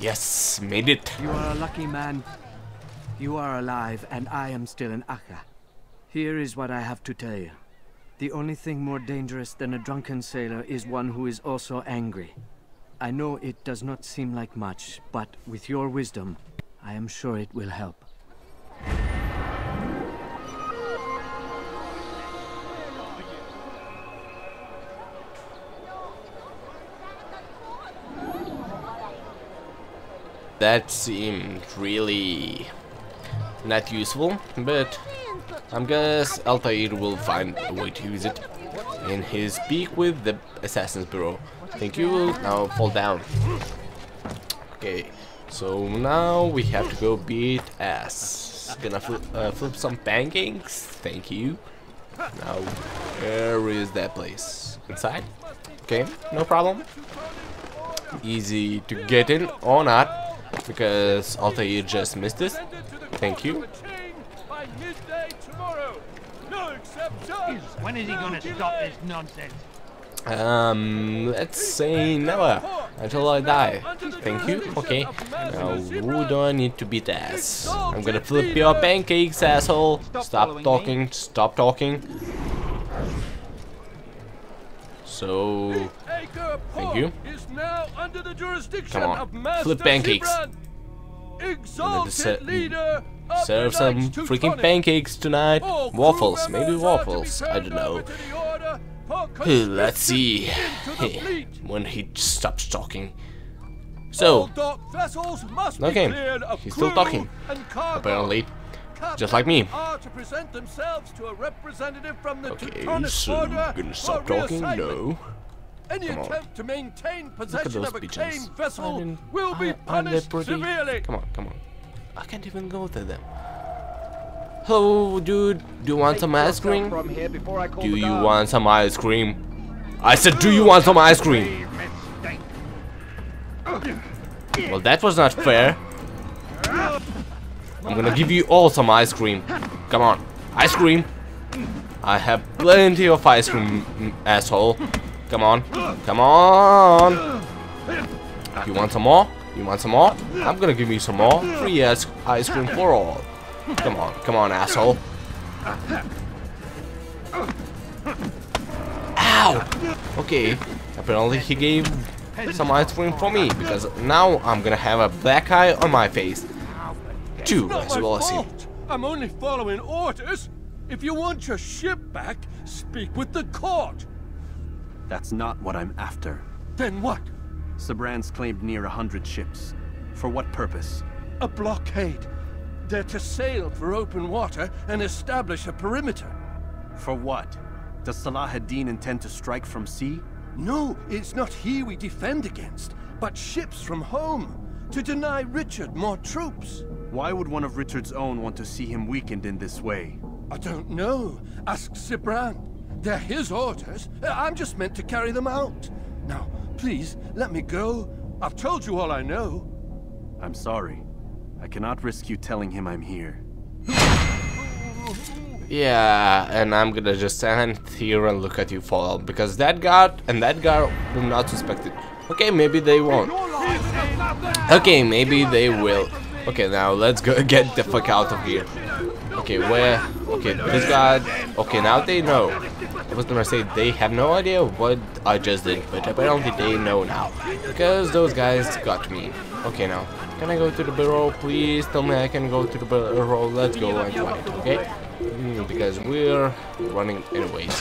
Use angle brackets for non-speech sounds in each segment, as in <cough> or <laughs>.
Yes, made it. You are a lucky man. You are alive, and I am still in Acre. Here is what I have to tell you. The only thing more dangerous than a drunken sailor is one who is also angry. I know it does not seem like much, but with your wisdom, I am sure it will help. That seemed really not useful, but I'm guess Altair will find a way to use it in his peak with the Assassin's Bureau. Thank you, now fall down. Okay, so now we have to go beat ass. Gonna flip, uh, flip some pancakes, thank you. Now, where is that place? Inside? Okay, no problem. Easy to get in or not, because Altair just missed this. Thank you. When is he gonna stop this nonsense? Um, let's say never until I die. Thank you. Okay. Now, who do I need to beat ass? I'm gonna flip your pancakes, asshole. Stop talking. Stop talking. So, thank you. Is now under the jurisdiction Come on, flip pancakes. Exalted leader of Serve some freaking pancakes tonight. Waffles, maybe members are to be waffles. I don't know. over to the order for Hey, <laughs> Let's see. conscription into the <laughs> fleet. when he stops talking. So, Okay, of he's still talking, apparently. Just like me. To to a from the Okay, so order gonna stop talking? No. Any Come on. attempt to maintain possession of a pigeons. claimed vessel I mean, will be I- punished pretty? severely. Come on, come on. I can't even go to them. Hello, dude. Do you want some ice cream? From here before I call Do you want some ice cream? I said, do you want some ice cream? Well, that was not fair. I'm gonna give you all some ice cream. Come on, ice cream. I have plenty of ice cream, asshole. Come on, come on. You want some more? You want some more? I'm gonna give you some more. Free ice, ice cream for all. Come on, come on, asshole. Ow! Okay, apparently he gave some ice cream for me because now I'm gonna have a black eye on my face. Two, as well as. I'm only following orders. If you want your ship back, speak with the court. That's not what I'm after. Then what? Sibrand's claimed near a hundred ships. For what purpose? A blockade. They're to sail for open water and establish a perimeter. For what? Does Salah ad-Din intend to strike from sea? No, it's not he we defend against, but ships from home. To deny Richard more troops. Why would one of Richard's own want to see him weakened in this way? I don't know. Ask Sibrand. They're his orders. I'm just meant to carry them out. Now, please, let me go. I've told you all I know. I'm sorry. I cannot risk you telling him I'm here. Yeah, and I'm gonna just stand here and look at you fall because that guard and that guard will not suspect it. Okay, maybe they won't. Okay, maybe they will. Okay, now let's go <laughs> get the fuck out of here. Okay, where? Okay, this guy. Okay, now they know. Was gonna say they have no idea what I just did, but apparently they know now. Because those guys got me. Okay, now. Can I go to the bureau, please? Tell me I can go to the bureau. Let's go and fight, okay? Mm, because we're running anyways.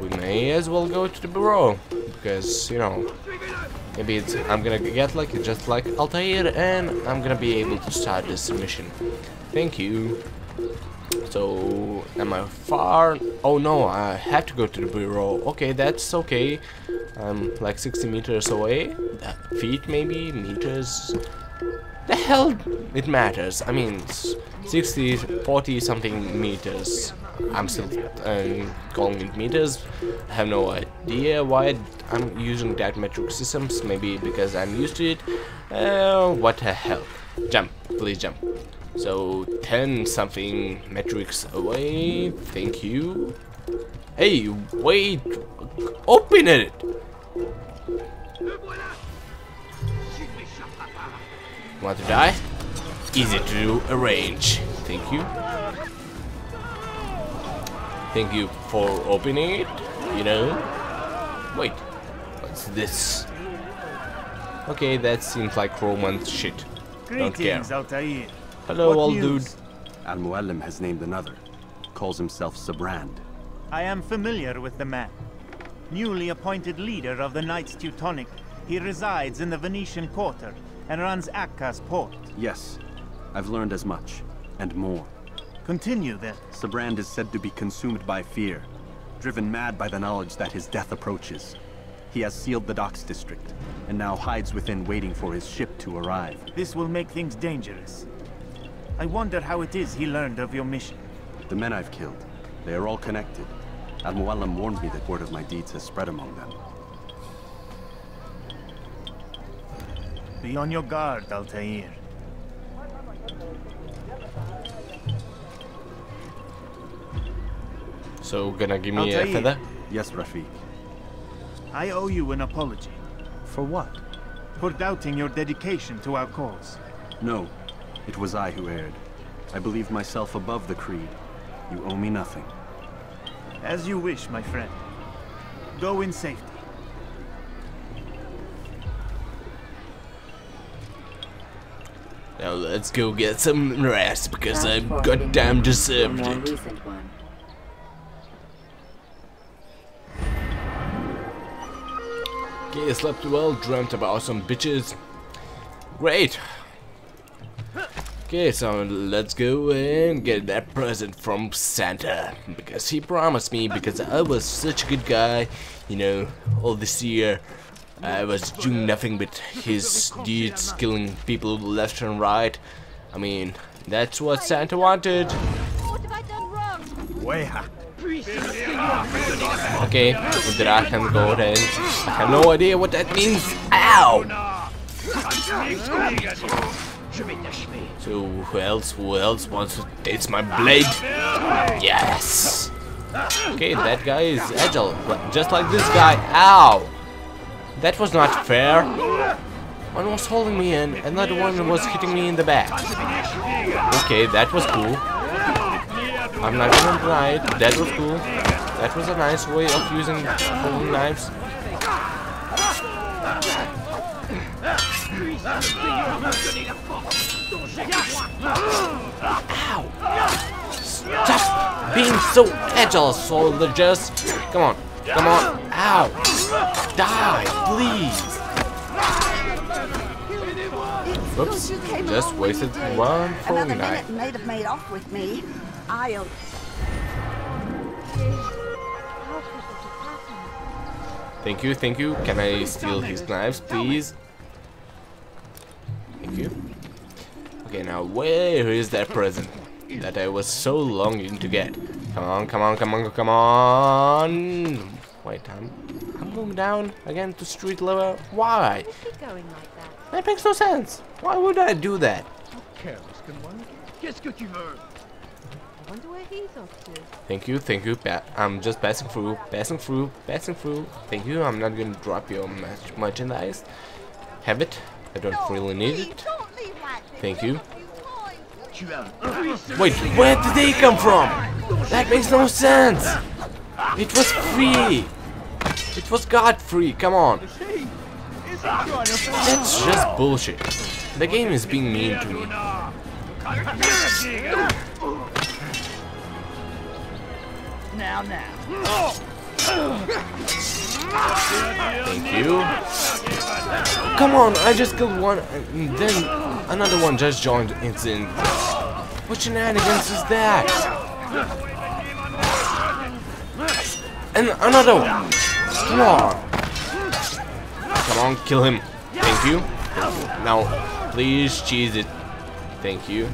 We may as well go to the bureau. Because, you know, maybe it's I'm gonna get like just like Altair and I'm gonna be able to start this mission. Thank you. So, am I far? Oh no, I have to go to the bureau. Okay, that's okay. I'm like 60 meters away. Feet maybe? Meters? The hell it matters. I mean, 60, 40 something meters. I'm still um, calling it meters. I have no idea why I'm using that metric systems. Maybe because I'm used to it. Uh, what the hell? Jump, please jump. So 10 something metrics away. Thank you. Hey, wait. Open it. Want to die? Easy to arrange. Thank you. Thank you for opening it, you know. Wait, what's this? Okay, that seems like Roman shit. Don't care. Altair. Hello, What old news? dude. Al Muallim has named another. Calls himself Sibrand. I am familiar with the man. Newly appointed leader of the Knights Teutonic, he resides in the Venetian Quarter and runs Acre's port. Yes, I've learned as much, and more. Continue then. Sibrand is said to be consumed by fear, driven mad by the knowledge that his death approaches. He has sealed the docks district, and now hides within waiting for his ship to arrive. This will make things dangerous. I wonder how it is he learned of your mission. The men I've killed, they are all connected. Al Muallim warned me that word of my deeds has spread among them. Be on your guard, Altair. So, gonna give me a Altair. feather? Yes, Rafiq. I owe you an apology For what? for doubting your dedication to our cause. No, it was I who erred. I believed myself above the creed. You owe me nothing. As you wish, my friend. Go in safety. Now let's go get some rest because I Fast forward goddamn into deserved it. recent one. Okay, slept well, dreamt about some bitches. Great. Okay, so let's go and get that present from Santa. Because he promised me, because I was such a good guy, you know, all this year. I was doing nothing but his deeds, killing people left and right. I mean, that's what Santa wanted. What have I done wrong? Okay, Drachen Golden. I have no idea what that means. Ow! So who else? Who else wants to taste my blade? Yes. Okay, that guy is agile, just like this guy. Ow! That was not fair. One was holding me in, another one was hitting me in the back. Okay, that was cool. I'm not gonna deny it. That was cool. That was a nice way of using holding knives. So agile, soldiers! Come on, come on! Ow! Die, please! Oops, just wasted one throwing Another knife. minute and they'd have made off with me. I'll... How could this have happened? Thank you, thank you. Can I steal his knives, please? Thank you. Okay, now where is that present that I was so longing to get? Come on, come on, come on, come on! Wait, I'm, I'm going down again to street level. Why? Keep going like that. That makes no sense. Why would I do that? I wonder where he's off to. Thank you, thank you. Pa I'm just passing through, passing through, passing through. Thank you. I'm not gonna drop your merch merchandise. Have it. I don't really need it. Don't leave like this. Thank you. You. Wait, where did they come from? That makes no sense. It was free. It was God free. Come on. That's just bullshit. The game is being mean to me. Now, now. Thank you. Come on, I just killed one and then another one just joined. It's in. What shenanigans is that? And another one. Come on. Kill him. Thank you. Now, please cheese it. Thank you.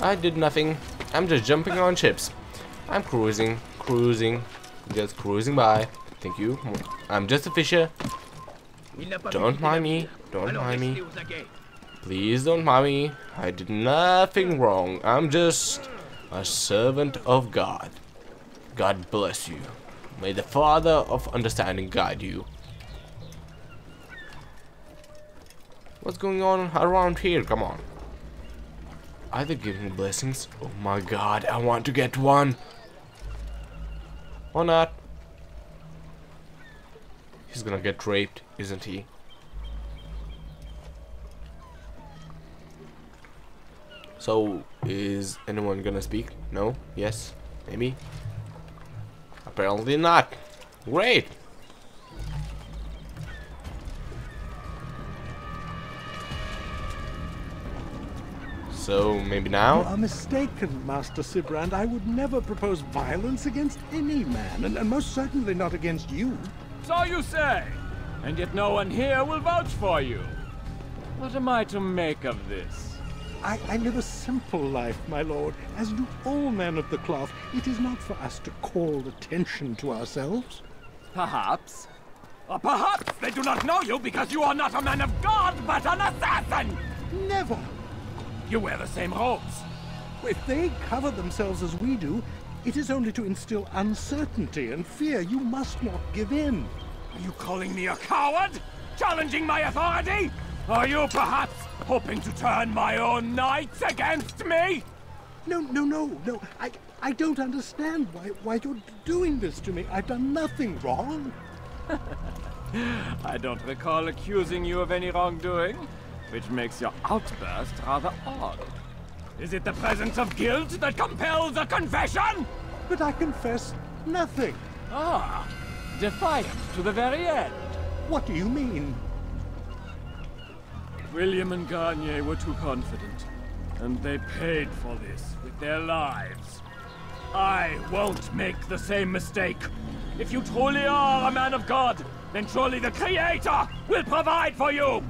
I did nothing. I'm just jumping on chips. I'm cruising, cruising, just cruising by. Thank you. I'm just a fisher. Don't mind me. Don't mind me. Please don't mind me. I did nothing wrong. I'm just a servant of God. God bless you. May the Father of Understanding guide you. What's going on around here? Come on. Are they giving blessings? Oh my god, I want to get one. Or not. He's gonna get raped, isn't he? So, is anyone gonna speak? No? Yes? Maybe? Apparently not. Great! So, maybe You now? are mistaken, Master Sibrand. I would never propose violence against any man, and, and most certainly not against you. So you say, and yet no one here will vouch for you. What am I to make of this? I, I live a simple life, my lord, as do all men of the cloth. It is not for us to call attention to ourselves. Perhaps. Or perhaps they do not know you because you are not a man of God, but an assassin! Never! You wear the same robes. If they cover themselves as we do, it is only to instill uncertainty and fear. You must not give in. Are you calling me a coward? Challenging my authority? Are you perhaps hoping to turn my own knights against me? No, no, no, no. I, I don't understand why, why you're doing this to me. I've done nothing wrong. <laughs> I don't recall accusing you of any wrongdoing, which makes your outburst rather odd. Is it the presence of guilt that compels a confession? But I confess nothing. Ah, defiant to the very end. What do you mean? William and Garnier were too confident, and they paid for this with their lives. I won't make the same mistake. If you truly are a man of God, then surely the Creator will provide for you.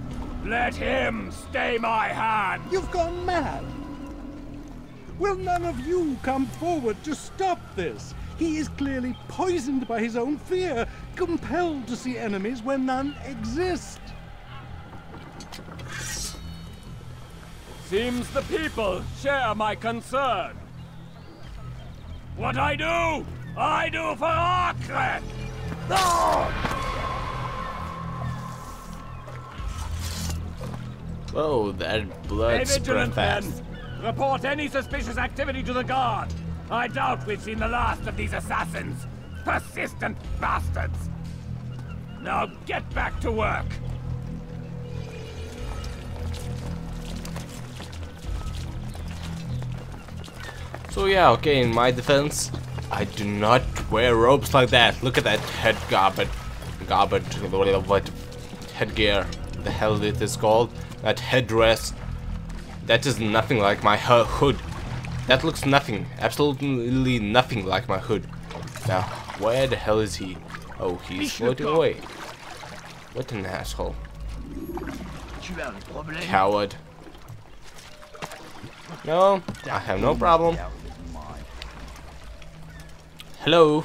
Let him stay my hand. You've gone mad. Will none of you come forward to stop this? He is clearly poisoned by his own fear, compelled to see enemies where none exist. Seems the people share my concern. What I do, I do for Acre. Whoa, that blood spread vigilant, men. Report any suspicious activity to the guard. I doubt we've seen the last of these assassins. Persistent bastards. Now get back to work. So yeah, okay, in my defense, I do not wear robes like that. Look at that head garbage, garbage, what headgear, the hell it is called. That headdress. That is nothing like my hood. That looks nothing, absolutely nothing like my hood. Now, where the hell is he? Oh, he's floating away. What an asshole. Tu as un problème Coward. No, I have no problem. Hello.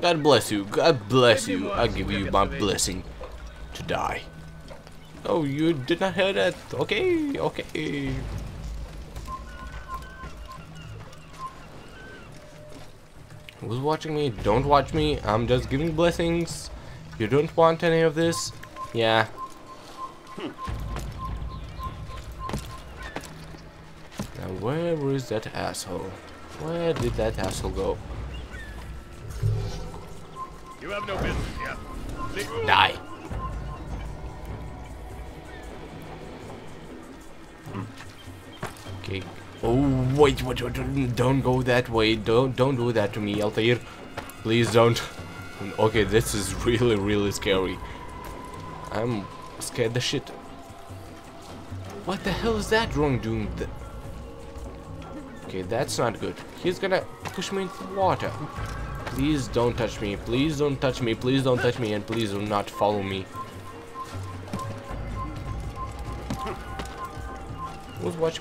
God bless you. God bless you. I give you my blessing to die. Oh, you did not hear that. Okay, okay. Who's watching me? Don't watch me. I'm just giving blessings. You don't want any of this? Yeah. Hmm. Now where is that asshole? Where did that asshole go? You have no business here. Die. Okay. Oh wait, wait, wait, don't go that way. Don't don't do that to me, Altair. Please don't. Okay, this is really really scary. I'm scared the shit. What the hell is that wrong doing? th- Okay, that's not good. He's gonna push me into the water. Please don't touch me. Please don't touch me. Please don't touch me. And please do not follow me. Who's watching?